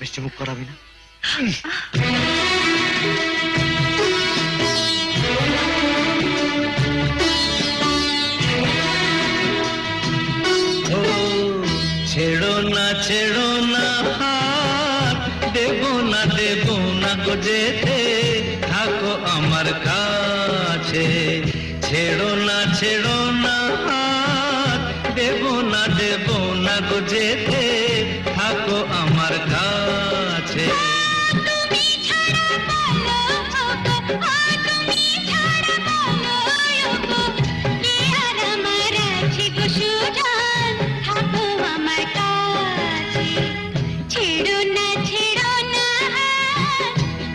মিষ্টি মুখ করাবি না। ছেড়ো না ছেড়ো না হাত। দেবো না দেবো না গো যেতে। থাকো আমার কাছে। ছেড়ো না ছেড়ো না হাত। দেবো না দেবো না গো যেতে। ছেড়ো না ছেড়ো না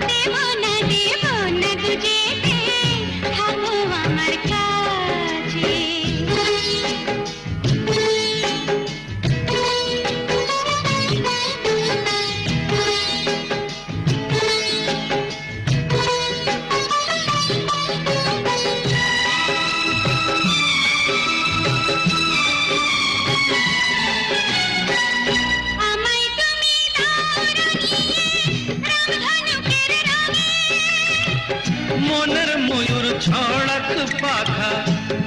দেব না দেব না গো যেতে থাকো আমার কাছে আমায় মনের ময়ূর ছড়াক পাখা,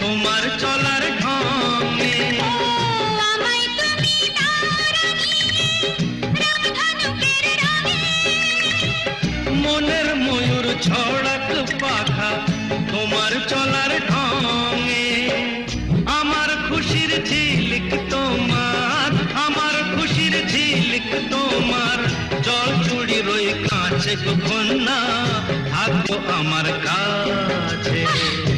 তোমার চলার ঢঙে। ও আমায় তুমি দাও রাঙিয়ে রামধনুকের রঙে মনের ময়ূর ছড়াক পাখা, তোমার চলার ঢঙে। আমার খুশির ঝিলিক তোমার, আমার খুশির ঝিলিক তোমার। জল চুড়ি রই কাছে কন্যা থাকো আমার কাছে।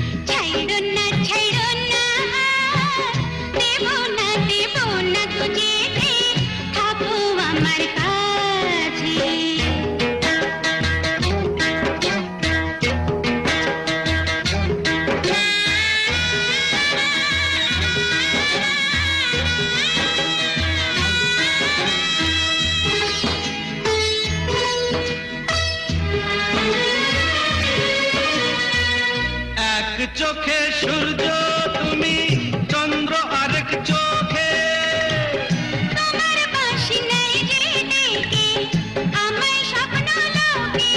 সূর্য তুমি চন্দ্র আরেক চোখে। তোমার বাঁশি নাই যে ডেকে আমায় স্বপ্ন লোকে।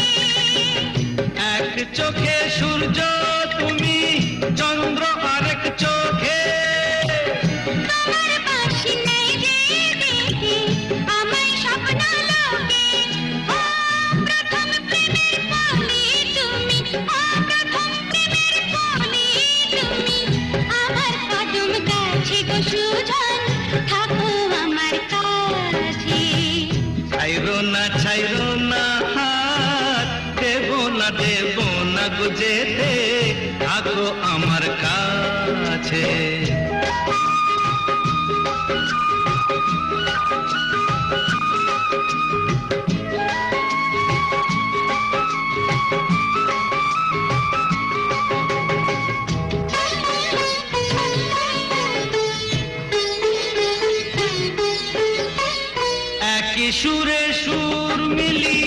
এক চোখে সূর্য তুমি চন্দ্র আরেক চোখে। তোমার বাঁশি নাই যে ডেকে আমায় স্বপ্ন লোকে। ও প্রথম প্রেমের কলি তুমি কাছে ছাইরো না ছাইরো না হাত না দেব না গুজেতে থাকো আমার কাছে। सुर सुर मिली।